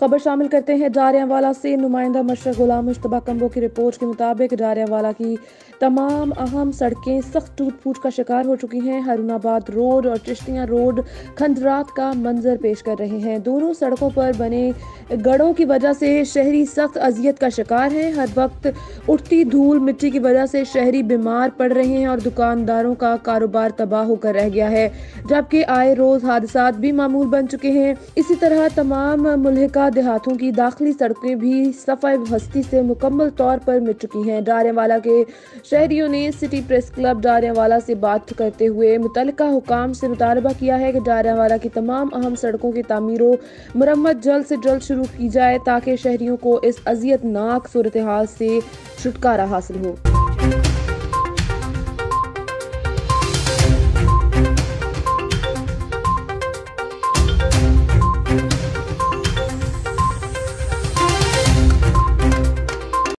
खबर शामिल करते हैं जारियावाला से नुमाइंदा मशरक गुलाम मुशतबा कम्बो की रिपोर्ट के मुताबिक जारियावाला की तमाम अहम सड़कें सख्त टूट फूट का शिकार हो चुकी हैं। हरुणाबाद रोड और चिश्तियाँ रोड खंडरात का मंजर पेश कर रहे हैं। दोनों सड़कों पर बने गढ़ों की वजह से शहरी सख्त अजियत का शिकार हैं। हर वक्त उठती धूल मिट्टी की वजह से शहरी बीमार पड़ रहे हैं और दुकानदारों का कारोबार तबाह होकर रह गया है, जबकि आए रोज हादसा भी मामूल बन चुके हैं। इसी तरह तमाम मुलहका देहातों की दाखिली सड़कें भी सफ़ाई हस्ती से मुकम्मल तौर पर मिट चुकी हैं। डारेवाला के शहरियों ने सिटी प्रेस क्लब डारेवाला से बात करते हुए मुतल हुकाम से मुतालबा किया है कि डारेवाला की तमाम अहम सड़कों की तमीर मरम्मत जल्द से जल्द शुरू की जाए ताकि शहरियों को इस अजियतनाक सूरत हाल से छुटकारा हासिल हो।